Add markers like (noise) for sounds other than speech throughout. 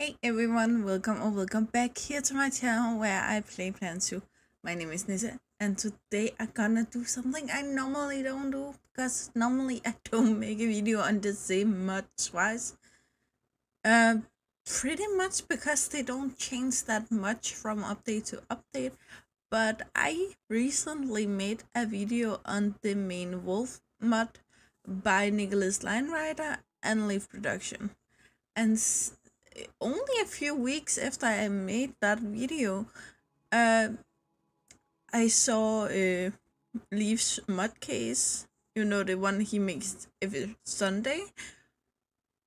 Hey everyone, welcome or welcome back here to my channel where I play Planet Zoo. My name is Nisse and today I'm gonna do something I normally don't do because normally I don't (laughs) make a video on the same mod twice. Uh, pretty much because they don't change that much from update to update but I recently made a video on the maned wolf mod by Nicholas LionRider and Leaf Production and only a few weeks after I made that video, uh, I saw uh, Leaf's mod case, you know, the one he makes every Sunday.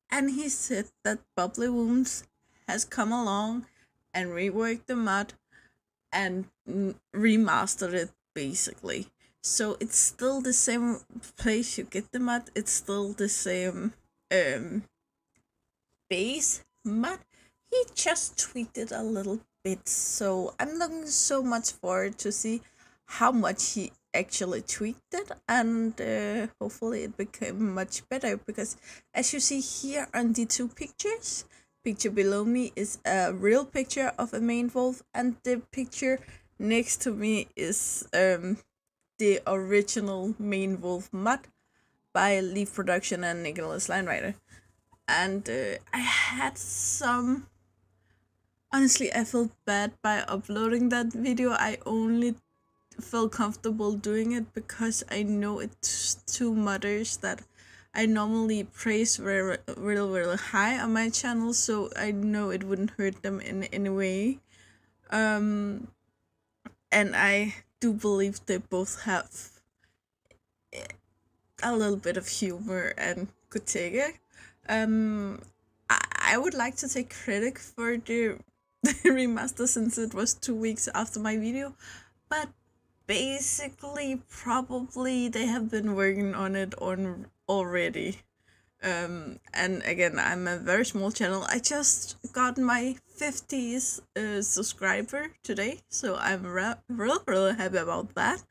And he said that Bubblywums has come along and reworked the mud and remastered it basically. So it's still the same place you get the mod, it's still the same um base but he just tweaked a little bit so i'm looking so much forward to see how much he actually tweaked it and uh, hopefully it became much better because as you see here on the two pictures picture below me is a real picture of a maned wolf and the picture next to me is um the original maned wolf mod by leaf production and nicholas LionRider and uh, I had some. Honestly, I felt bad by uploading that video. I only felt comfortable doing it because I know it's two mothers that I normally praise very, really, really high on my channel, so I know it wouldn't hurt them in any way. Um, and I do believe they both have a little bit of humor and could take it. Um, I, I would like to take credit for the, (laughs) the remaster since it was two weeks after my video, but basically probably they have been working on it on already. Um, and again, I'm a very small channel. I just got my 50th uh, subscriber today, so I'm re- real, really happy about that.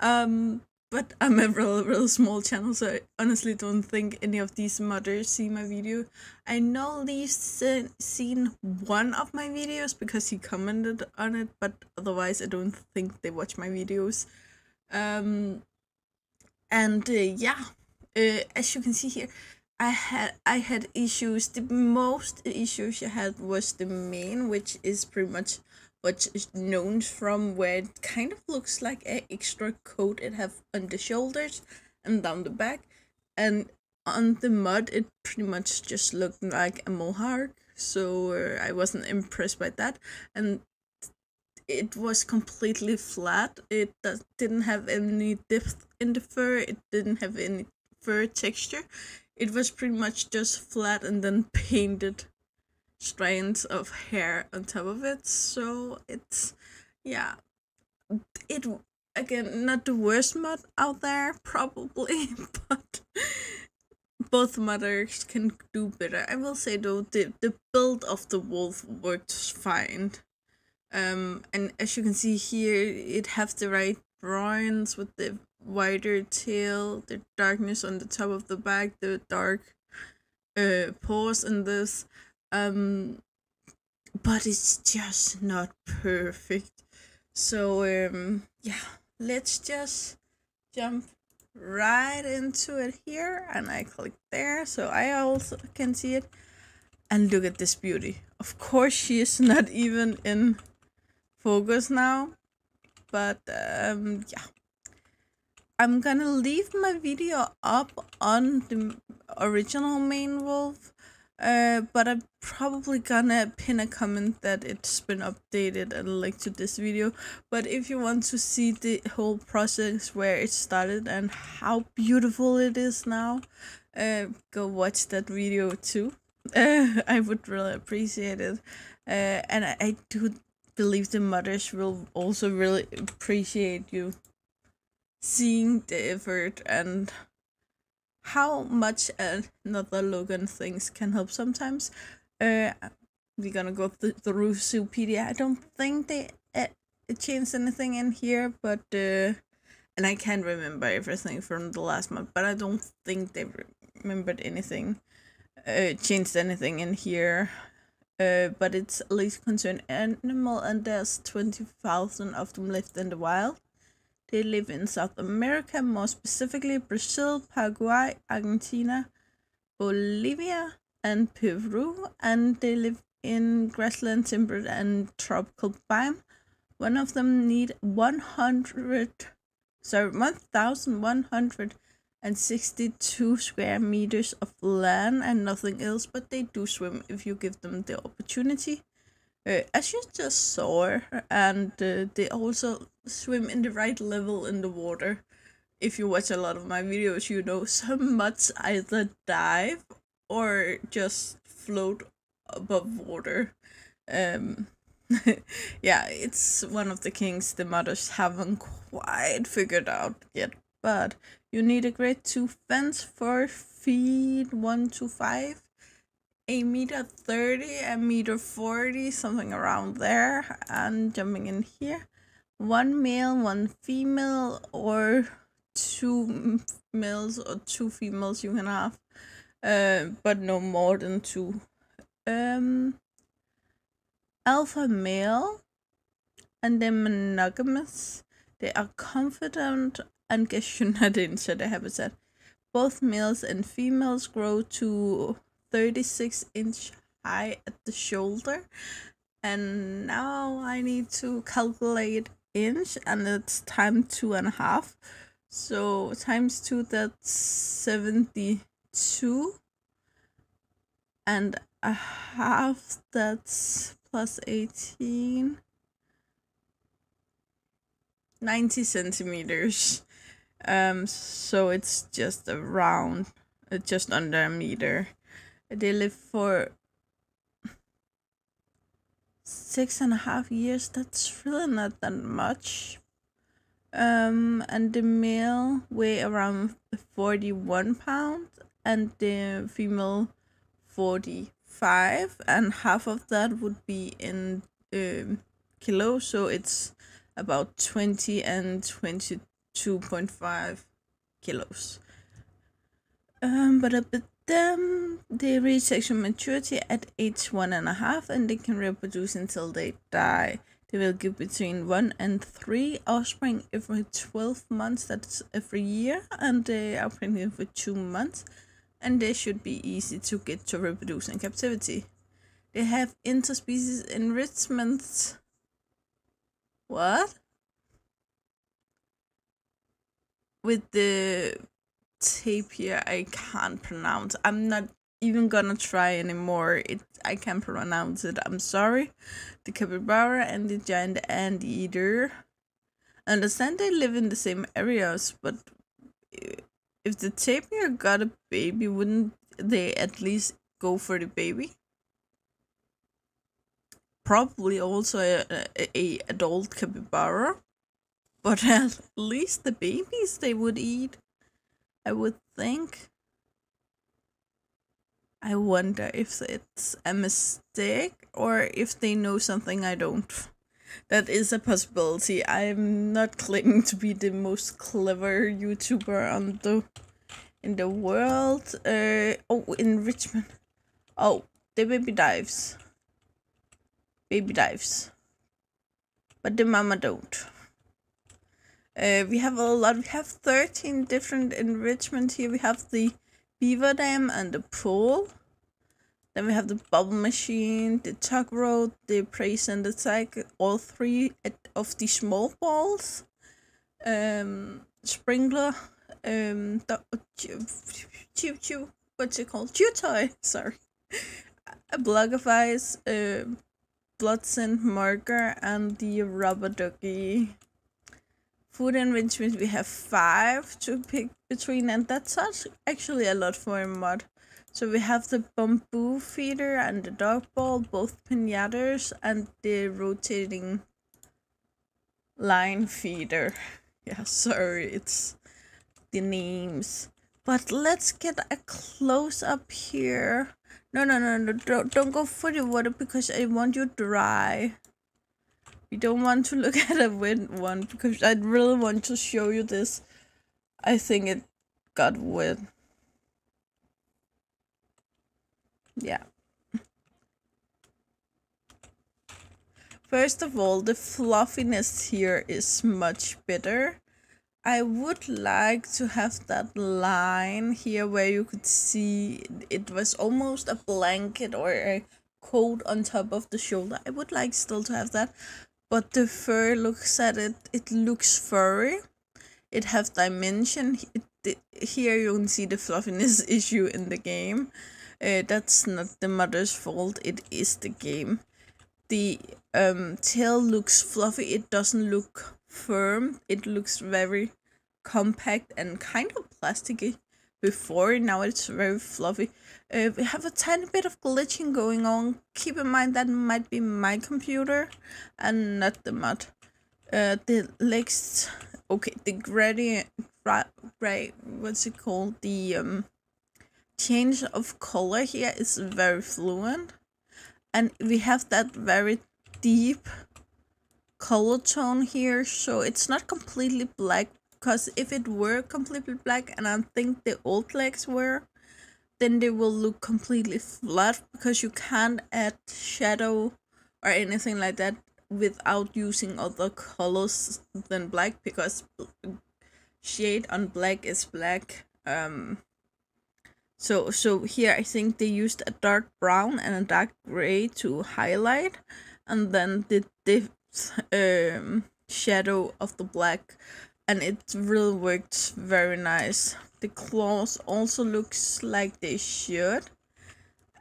Um, but I'm a real, real small channel, so I honestly don't think any of these modders see my video. I know Lee's seen one of my videos because he commented on it, but otherwise I don't think they watch my videos. Um, and uh, yeah, uh, as you can see here, I had I had issues. The most issues I had was the mane, which is pretty much what is known from where it kind of looks like an extra coat. It have on the shoulders and down the back and on the mud it pretty much just looked like a mohawk. So uh, i wasn't impressed by that. And it was completely flat. It didn't have any depth in the fur. It didn't have any fur texture. It was pretty much just flat and then (laughs) painted strands of hair on top of it. So it's yeah. It again not the worst mod out there probably (laughs) but both modders can do better. I will say though the, the build of the wolf works fine. Um and as you can see here it has the right drawings with the wider tail the darkness on the top of the back the dark uh paws in this um but it's just not perfect. So um yeah let's just jump right into it here and i click there so i also can see it. And look at this beauty. Of course she is not even in focus now but um yeah. I'm gonna leave my video up on the original maned wolf uh, but I'm probably gonna pin a comment that it's been updated and link to this video. But if you want to see the whole process where it started and how beautiful it is now, uh, go watch that video too. Uh, (laughs) I would really appreciate it. Uh, and I, I do believe the mothers will also really appreciate you seeing the effort and how much another Logan things can help sometimes. Uh, we're gonna go th- through Zoopedia. I don't think they uh, changed anything in here, but uh, and I can't remember everything from the last month, but I don't think they remembered anything, uh, changed anything in here. uh, but it's at least concerned animal, and there's 20,000 of them left in the wild. They live in South America, more specifically Brazil, Paraguay, Argentina, Bolivia, and Peru, and they live in grassland, temperate, and tropical biome. One of them need 100, sorry, 1,162 square meters of land and nothing else, but they do swim if you give them the opportunity. Uh, as you just saw, and uh, they also swim in the right level in the water. If you watch a lot of my videos, you know (laughs) some mutts either dive or just float above water. Um, (laughs) yeah, it's one of the kings the modders haven't quite figured out yet. But you need a grade 2 fence for feet 1 to 5 a meter 30 a meter 40 something around there. And jumping in here one male one female or two males or two females you can have uh, but no more than two. Um alpha male and then monogamous. They are confident and gestioned (laughs) into the habitat. Both males and females grow to 36 inch high at the shoulder. And now I need to calculate inch and it's time two and a half. So times two that's 72 and a half that's plus 18 90 centimeters. Um so it's just around uh, just under a meter they live for six and a half years. That's really not that much. Um, and the male weigh around 41 pounds and the female 45 and half of that would be in um, kilos so it's about 20 and 22.5 kilos um but a bit them they reach sexual maturity at age one and a half and they can reproduce until they die. They will give between one and three offspring every 12 months that's every year and they are pregnant for two months and they should be easy to get to reproduce in captivity. They have interspecies enrichment. What? With the tapir I can't pronounce. I'm not even gonna try anymore. It I can't pronounce it. I'm sorry. The capybara and the giant anteater. I understand they live in the same areas, but eh, if the tapir got a baby, wouldn't they at least go for the baby? Probably also a, a, a adult capybara, but (laughs) at least the babies they would eat. I would think. I wonder if it's a mistake or if they know something I don't. That is a possibility. I'm not claiming to be the most clever YouTuber on the in the world. Uh oh, enrichment. Oh, the baby dives. Baby dives. But the mama don't. Uh, we have a lot. We have 13 different enrichment here. We have the beaver dam and the pool. Then we have the bubble machine, the tug road, the praise and the tag, all three of the small balls. Um, sprinkler, um, chew chew, what's it called? Chew toy, (laughs) sorry. A block of ice, uh, blood scent marker, and the rubber ducky food enrichment we have five to pick between and that's actually a lot for a mod. So we have the bamboo feeder and the dog ball both pinatas and the rotating line feeder. (laughs) Yeah sorry it's the names. But let's get a close up here. No no no no don't, don't go for the water because i want you dry we don't want to look (laughs) at a wet one because I really want to show you this. I think it got wet. Yeah. First of all, the fluffiness here is much better. I would like to have that line here where you could see it was almost a blanket or a coat on top of the shoulder. I would like still to have that, but the fur looks at it, it looks furry. It has dimension. It, it, here you can see the fluffiness (laughs) issue in the game. Uh, that's not the mother's fault, it is the game. The um, tail looks fluffy, it doesn't look firm, it looks very compact and kind of plasticky before now it's very fluffy uh, we have a tiny bit of glitching going on keep in mind that might be my computer and not the mod. Uh, the legs okay the gradient right what's it called? The um change of color here is very fluent. And we have that very deep color tone here so it's not completely black because if it were completely black and i think the old legs were then they will look completely flat because you can't add shadow or anything like that without using other colors than black because shade on black is black um so so here i think they used a dark brown and a dark gray to highlight and then the the um shadow of the black and it really worked very nice. The claws also looks like they should.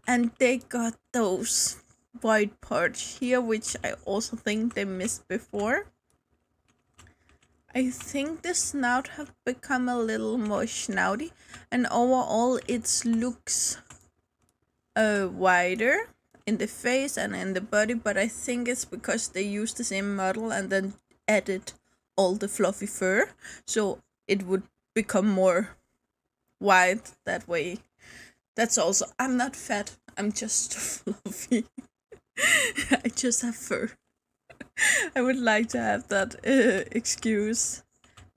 And they got those white parts here, which I also think they missed before. I think the snout have become a little more snouty and overall it looks uh, wider in the face and in the body but I think it's because they used the same model and then added all the fluffy fur so it would become more white that way. That's also i'm not fat i'm just (laughs) fluffy. I just have fur. (laughs) I would like to have that uh, excuse.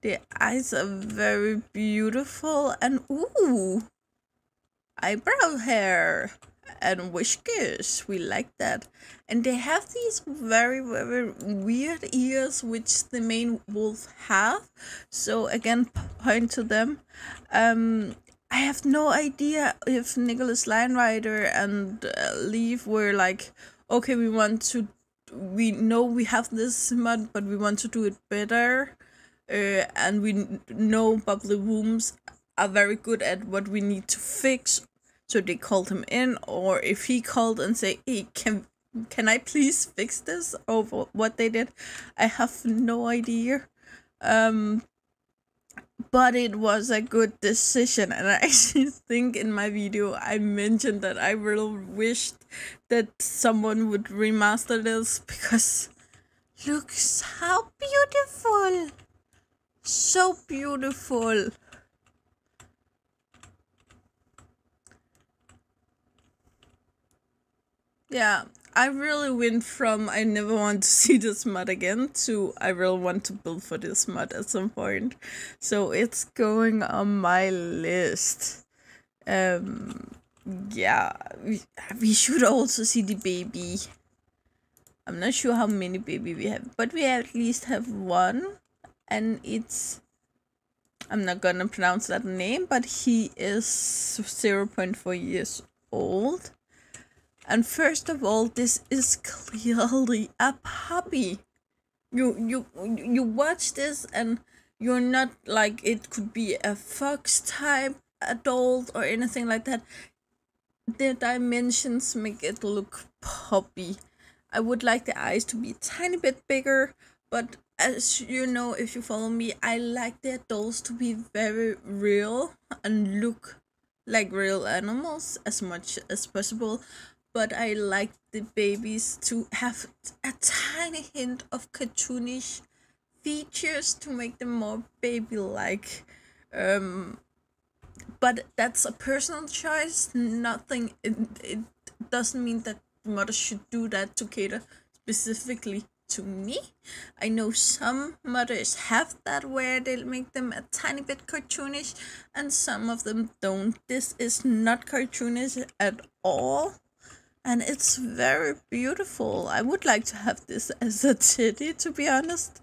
The eyes are very beautiful and ooh eyebrow hair and whiskers. We like that. And they have these very, very weird ears, which the maned wolf have. So again, point to them. Um, I have no idea if Nicholas LionRider and uh, Leaf were like, okay, we want to, we know we have this mod, but we want to do it better. Uh, and we know Bubblywums are very good at what we need to fix so they called him in or if he called and say hey can can i please fix this? Over what they did i have no idea. Um but it was a good decision and i (laughs) actually think in my video i mentioned that i really wished that someone would remaster this because looks how beautiful! So beautiful Yeah, I really went from I never want to (laughs) see this mud again to I really want to build for this mud at some point. So it's going on my list. Um, yeah, we, we should also see the baby. I'm not sure how many baby we have, but we at least have one, and it's. I'm not gonna pronounce that name, but he is 0.4 years old and first of all, this is clearly a puppy. You you you watch this and you're not like it could be a fox type adult or anything like that. The dimensions make it look puppy. I would like the eyes to be a tiny bit bigger, but as you know, if you follow me, I like the adults to be very real and look like real animals as much as possible but I like the babies to have a tiny hint of cartoonish features to make them more baby-like. Um, but that's a personal choice. Nothing. It, it doesn't mean that mothers should do that to cater specifically to me. I know some mothers have that where they make them a tiny bit cartoonish, and some of them don't. This is not cartoonish at all and it's very beautiful. I would like to have this (laughs) as a teddy, to be honest.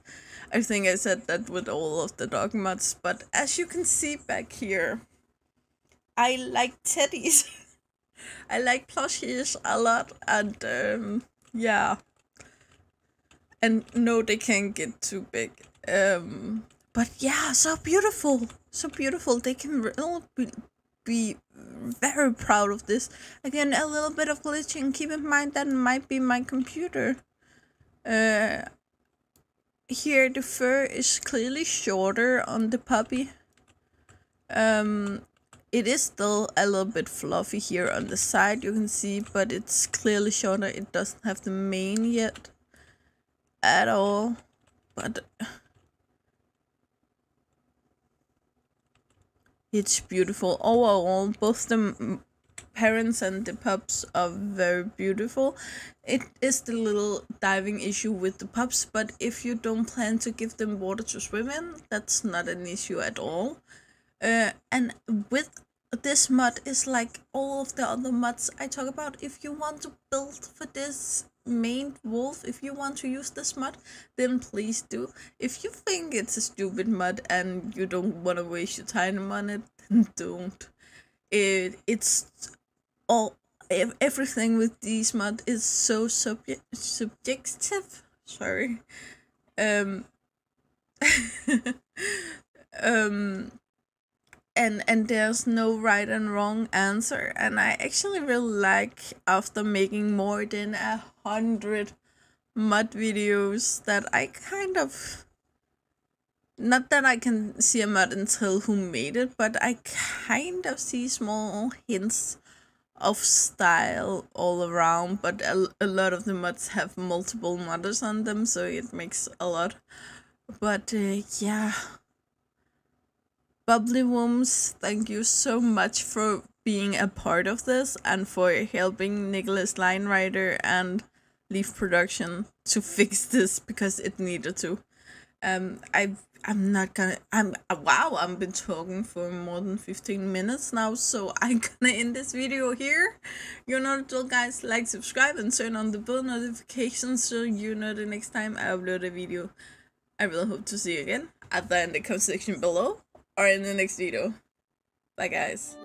I think I said that with all of the dog mods, but as you can see back here, I like teddies. (laughs) I like plushies a lot, and um, yeah. And no, they can't get too big. Um, but yeah, so beautiful, so beautiful. They can really be, very proud of this. Again, a little bit of glitching. Keep in mind that might be my computer. Uh, here the fur is clearly shorter on the puppy. Um, it is still a little bit fluffy here on the side, you can see, but it's clearly shorter. It doesn't have the mane yet at all, but it's beautiful. Overall, both the parents and the pups are very beautiful. It is the little diving issue with the pups, but if you don't plan to give them water to swim in, that's not an issue at all. Uh, and with this mud is like all of the other muds I talk about. If you want to build for this maned wolf, if you want to use this mod, then please do. If you think it's a stupid mod and you don't want to waste your time on it, (laughs) then don't. It it's all everything with these mod is so subject subjective. Sorry. Um. (laughs) um and and there's no right and wrong answer. And i actually really like after making more than a hundred mud videos that i kind of not that i can see a mud tell who made it but i kind of see small hints of style all around but a, a lot of the mods have multiple modders on them so it makes a lot. But uh, yeah Bubblywums, thank you so much for being a part of this and for helping Nicholas LionRider and Leaf Production to (laughs) fix this because it needed to. Um, I I'm not gonna. I'm wow. I've been talking for more than fifteen minutes now, so (laughs) I'm gonna end this video here. You know the guys. Like, subscribe, and turn on the bell notifications so you know the next time I upload a video. I really hope to see you again at the in the comment section below or in the next video. Bye guys.